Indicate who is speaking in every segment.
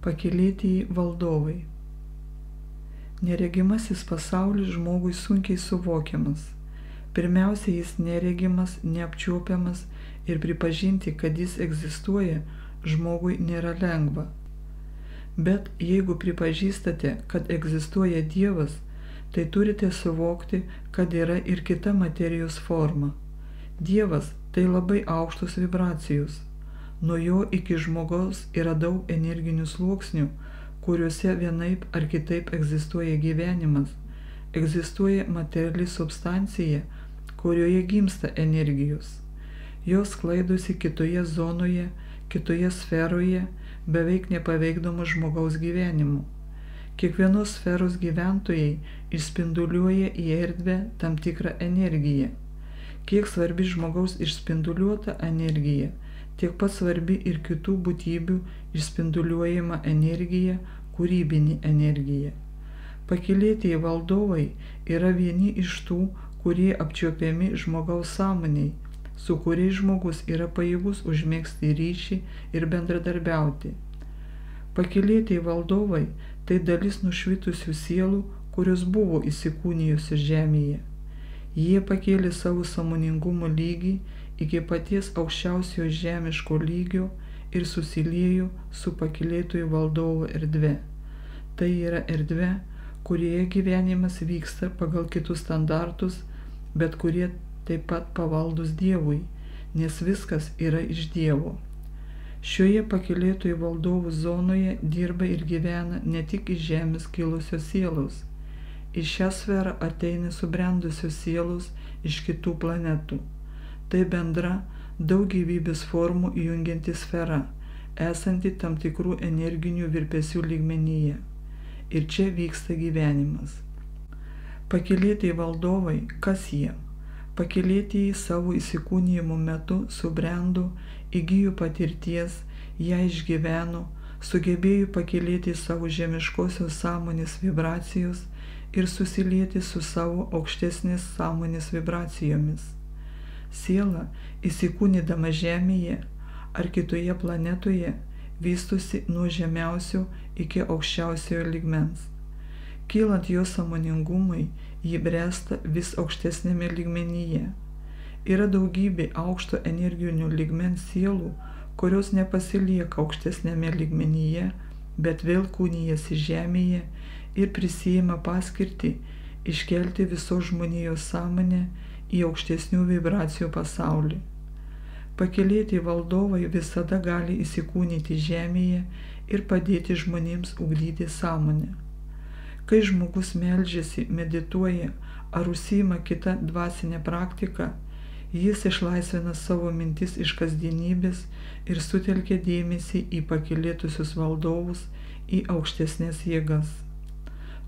Speaker 1: Pakilėtieji valdovai. Neregimasis pasaulis žmogui sunkiai suvokiamas. Pirmiausia, jis neregimas, neapčiuopiamas ir pripažinti, kad jis egzistuoja, žmogui nėra lengva. Bet jeigu pripažįstate, kad egzistuoja Dievas, tai turite suvokti, kad yra ir kita materijos forma. Dievas tai labai aukštos vibracijos. Nuo jo iki žmogaus yra daug energinių sluoksnių, kuriuose vienaip ar kitaip egzistuoja gyvenimas, egzistuoja materiali substancija, kurioje gimsta energijos. Jos klaidosi kitoje zonoje, kitoje sferoje, beveik nepaveikdamos žmogaus gyvenimu. Kiekvienos sferos gyventojai išspinduliuoja į erdvę tam tikrą energiją. Kiek svarbi žmogaus išspinduliuota energija, tiek pat svarbi ir kitų būtybių išspinduliuojama energija, kūrybinė energija. Pakilėtieji valdovai yra vieni iš tų, kurie apčiopiami žmogaus sąmoniai, su kuriais žmogus yra pajėgus užmėgsti ryšį ir bendradarbiauti. Pakilėtieji valdovai tai dalis nušvitusių sielų, kurios buvo įsikūnijusios žemėje. Jie pakėlė savo samoningumo lygį iki paties aukščiausio žemiško lygio ir susiliejo su pakilėtojų valdovo erdve. Tai yra erdve, kurioje gyvenimas vyksta pagal kitus standartus, bet kurie taip pat pavaldus Dievui, nes viskas yra iš Dievo. Šioje pakilėtojų valdovų zonoje dirba ir gyvena ne tik iš žemės kilusios sielos, Į šią sferą ateina subrendusios sielos iš kitų planetų. Tai bendra daug gyvybės formų įjungianti sfera, esanti tam tikrų energinių virpesių lygmenyje. Ir čia vyksta gyvenimas. Pakilėtieji valdovai, kas jie? Pakilėtieji savo įsikūnijimo metu subrendo, įgyjo patirties, ją išgyveno, sugebėjo pakilėti savo žemiškosios sąmonės vibracijos ir susilieti su savo aukštesnės sąmonės vibracijomis. Siela, įsikūnydama Žemėje ar kitoje planetoje, vystosi nuo žemiausio iki aukščiausiojo ligmens. Kylant jo samoningumui, ji bręsta vis aukštesnėme lygmenyje. Yra daugybė aukšto energijonių lygmens sielų, kurios nepasilieka aukštesnėme lygmenyje, bet vėl kūnijasi žemėje ir prisijima paskirtį iškelti visos žmonijos sąmonę į aukštesnių vibracijų pasaulį. Pakilėti valdovai visada gali įsikūnyti žemėje ir padėti žmonėms ugdyti sąmonę. Kai žmogus melžiasi, medituoja ar užsima kitą dvasinę praktiką, jis išlaisvina savo mintis iš kasdienybės ir sutelkia dėmesį į pakilėtusius valdovus, į aukštesnės jėgas.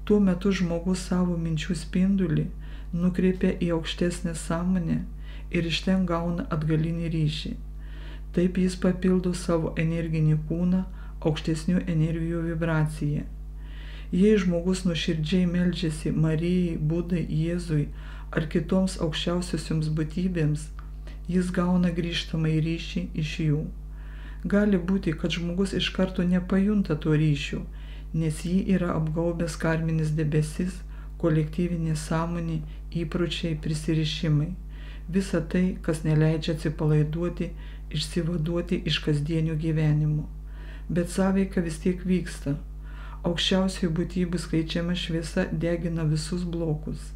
Speaker 1: Tuo metu žmogus savo minčių spindulį nukreipia į aukštesnę sąmonę ir iš ten gauna atgalinį ryšį. Taip jis papildo savo energinį kūną aukštesnių energijų vibraciją. Jei žmogus nuoširdžiai melžiasi Marijai, Budai, Jėzui ar kitoms aukščiausiosioms būtybėms, jis gauna grįžtamą į ryšį iš jų. Gali būti, kad žmogus iš karto nepajunta to ryšių nes jį yra apgaubęs karminis debesis, kolektyvinė sąmonė, įpročiai, prisirišimai. Visa tai, kas neleidžia atsipalaiduoti, išsivaduoti iš kasdienio gyvenimo. Bet sąveika vis tiek vyksta. Aukščiausiųjų būtybių skaičiama šviesa degina visus blokus.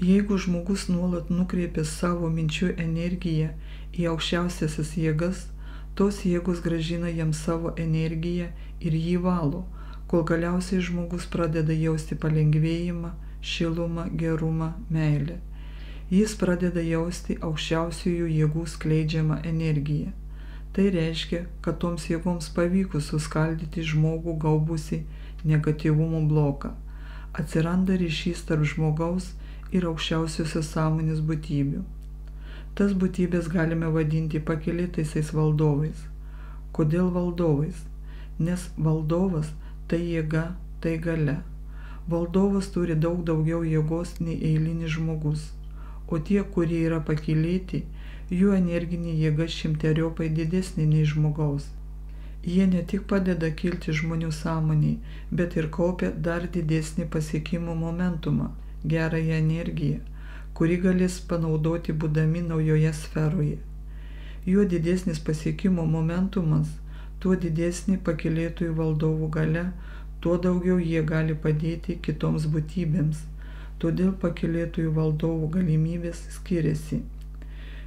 Speaker 1: Jeigu žmogus nuolat nukreipia savo minčių energiją į aukščiausiasias jėgas, tos jėgos gražina jam savo energiją ir jį valo, kol galiausiai žmogus pradeda jausti palengvėjimą, šilumą, gerumą, meilę. Jis pradeda jausti aukščiausiųjų jėgų skleidžiamą energiją. Tai reiškia, kad toms jėgoms pavyko suskaldyti žmogų gaubusi negatyvumo bloką. Atsiranda ryšys tarp žmogaus ir aukščiausiosios sąmonės būtybių. Tas būtybės galime vadinti pakilėtaisiais valdovais. Kodėl valdovais? Nes valdovas tai jėga, tai gale. Valdovas turi daug daugiau jėgos nei eilinis žmogus. O tie, kurie yra pakilėti, jų energinė jėga šimteriopai didesnė nei žmogaus. Jie ne tik padeda kilti žmonių sąmoniai, bet ir kaupia dar didesnį pasiekimų momentumą, gerąją energiją, kuri galės panaudoti būdami naujoje sferoje. Juo didesnis pasiekimo momentumas, tuo didesnį pakilėtųjų valdovų gale, tuo daugiau jie gali padėti kitoms būtybėms, todėl pakilėtųjų valdovų galimybės skiriasi.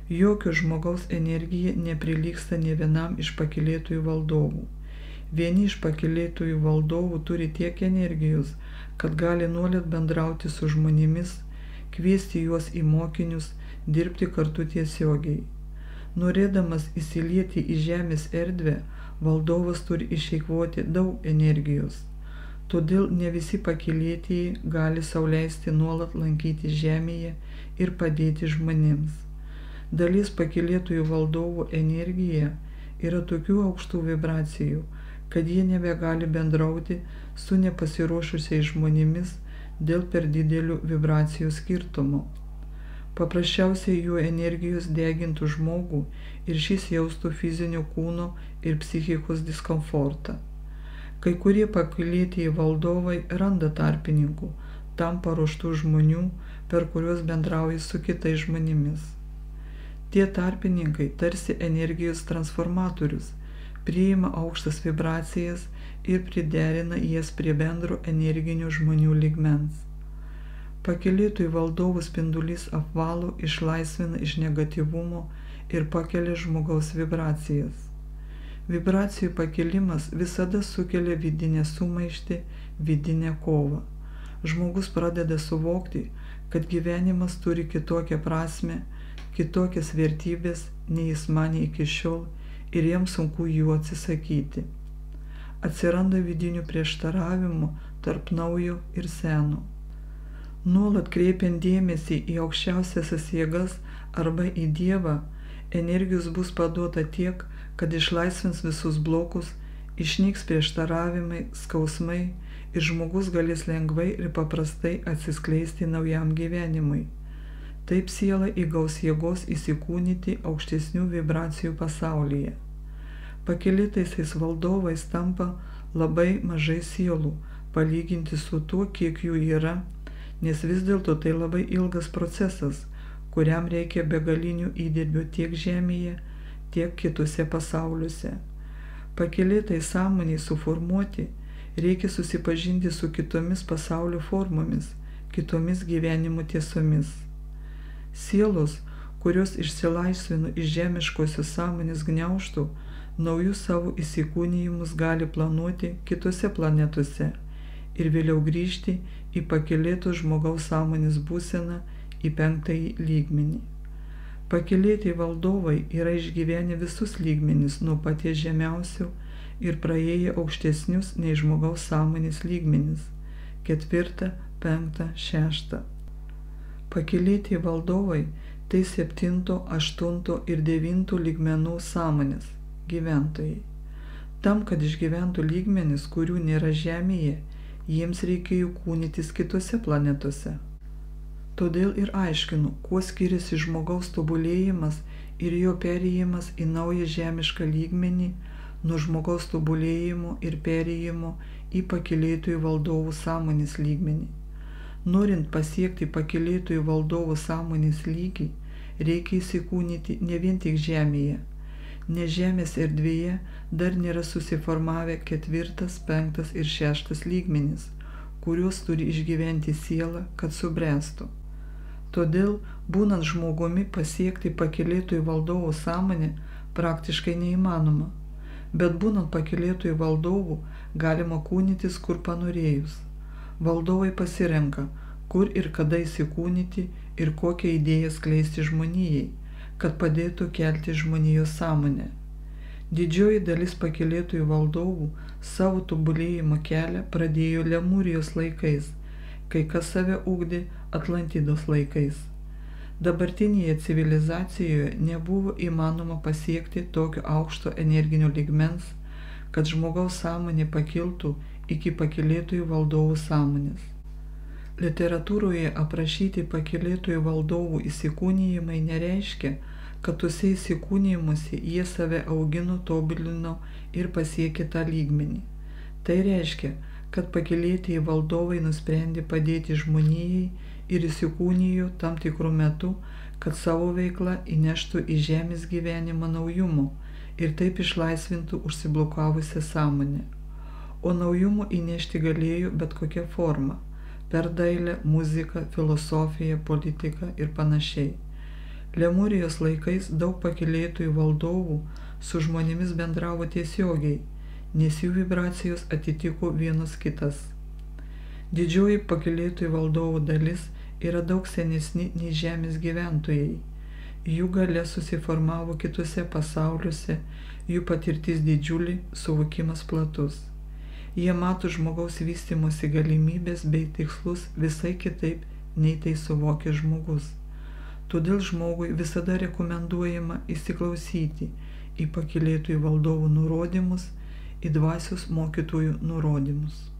Speaker 1: Jokio žmogaus energija neprilyksta ne vienam iš pakilėtųjų valdovų. Vieni iš pakilėtųjų valdovų turi tiek energijos, kad gali nuolat bendrauti su žmonėmis, kviesti juos į mokinius, dirbti kartu tiesiogiai. Norėdamas įsilieti į žemės erdvę, valdovas turi išeikvoti daug energijos. Todėl ne visi pakilėtieji gali sauliaisti nuolat lankyti žemėje ir padėti žmonėms. Dalis pakilėtųjų valdovų energija yra tokių aukštų vibracijų, kad jie nebegali bendrauti su nepasiruošusiais žmonėmis dėl per didelių vibracijų skirtumų. Paprasčiausiai jų energijos degintų žmogų ir šis jaustų fizinio kūno ir psichikos diskomfortą. Kai kurie pakilėtieji valdovai randa tarpininkų, tam paruoštų žmonių, per kuriuos bendrauja su kitais žmonėmis. Tie tarpininkai tarsi energijos transformatorius priima aukštas vibracijas ir priderina jas prie bendro energinio žmonių ligmens. Pakilėtųjų valdovų spindulys apvalo, išlaisvina iš negatyvumo ir pakelia žmogaus vibracijas. Vibracijų pakelimas visada sukelia vidinę sumaištį, vidinę kovą. Žmogus pradeda suvokti, kad gyvenimas turi kitokią prasme kitokias vertybės, nei jis manė iki šiol ir jam sunku jų atsisakyti. Atsiranda vidinių prieštaravimų tarp naujo ir seno. Nuolat kreipiant dėmesį į aukščiausiasias jėgas arba į Dievą, energijos bus paduota tiek, kad išlaisvins visus blokus, išnyks prieštaravimai, skausmai ir žmogus galės lengvai ir paprastai atsiskleisti naujam gyvenimui. Taip siela įgaus jėgos įsikūnyti aukštesnių vibracijų pasaulyje. Pakilitaisiais valdovais tampa labai mažai sielų, palyginti su tuo, kiek jų yra, nes vis dėlto tai labai ilgas procesas, kuriam reikia begalinių įdirbių tiek Žemėje, tiek kitose pasauliuose. Pakilėtai sąmoniai suformuoti, reikia susipažinti su kitomis pasaulio formomis, kitomis gyvenimo tiesomis. Sielos, kurios išsilaisvino iš žemiškosios sąmonės gniauštų, naujus savo įsikūnijimus gali planuoti kitose planetose ir vėliau grįžti į pakilėtų žmogaus sąmonės būseną į penktąjį lygmenį. Pakilėti valdovai yra išgyvenę visus lygmenis nuo paties žemiausių ir praėję aukštesnius nei žmogaus sąmonės lygmenis - ketvirtą, penktą, šeštą. Pakilėti valdovai tai septinto, aštunto ir devinto lygmenų sąmonės gyventojai. Tam, kad išgyventų lygmenis, kurių nėra Žemėje, jiems reikėjo kūnytis kitose planetose. Todėl ir aiškinu, kuo skiriasi žmogaus tobulėjimas ir jo perėjimas į naują žemišką lygmenį nuo žmogaus tobulėjimo ir perėjimo į pakilėtojų valdovų sąmonės lygmenį. Norint pasiekti pakilėtojų valdovų sąmonės lygį, reikia įsikūnyti ne vien tik žemėje, nes žemės erdvėje dar nėra susiformavę ketvirtas, penktas ir šeštas lygmenis, kuriuos turi išgyventi siela, kad subręstų. Todėl, būnant žmogumi, pasiekti pakilėtojų valdovų sąmonę praktiškai neįmanoma, bet būnant pakilėtojų valdovų galima kūnytis kur panorėjus. Valdovai pasirenka, kur ir kada įsikūnyti ir kokią idėją skleisti žmonijai, kad padėtų kelti žmonijos sąmonę. Didžioji dalis pakilėtųjų valdovų savo tobulėjimo kelią pradėjo Lemūrijos laikais, kai kas save ugdė Atlantidos laikais. Dabartinėje civilizacijoje nebuvo įmanoma pasiekti tokio aukšto energinio ligmens, kad žmogaus sąmonė pakiltų iki pakilėtojų valdovų sąmonės. Literatūroje aprašyti pakilėtojų valdovų įsikūnijimai nereiškia, kad tuose įsikūnymuose jie save augino, tobulino ir pasiekė tą lygmenį. Tai reiškia, kad pakilėtieji valdovai nusprendė padėti žmonijai ir įsikūnijo tam tikrų metų, kad savo veiklą įneštų į žemės gyvenimą naujumo ir taip išlaisvintų užsiblokavusią sąmonę. O naujumo įnešti galėjo bet kokia forma - per dailę, muziką, filosofiją, politiką ir panašiai. Lemūrijos laikais daug pakilėtųjų valdovų su žmonėmis bendravo tiesiogiai, nes jų vibracijos atitiko vienus kitas. Didžioji pakilėtųjų valdovų dalis yra daug senesni nei žemės gyventojai. Jų gale susiformavo kitose pasauliuose, jų patirtis didžiulį, suvokimas platus. Jie mato žmogaus vystimosi galimybės bei tikslus visai kitaip, nei tai suvokia žmogus. Todėl žmogui visada rekomenduojama įsiklausyti į pakilėtųjų valdovų nurodymus, į dvasios mokytojų nurodymus.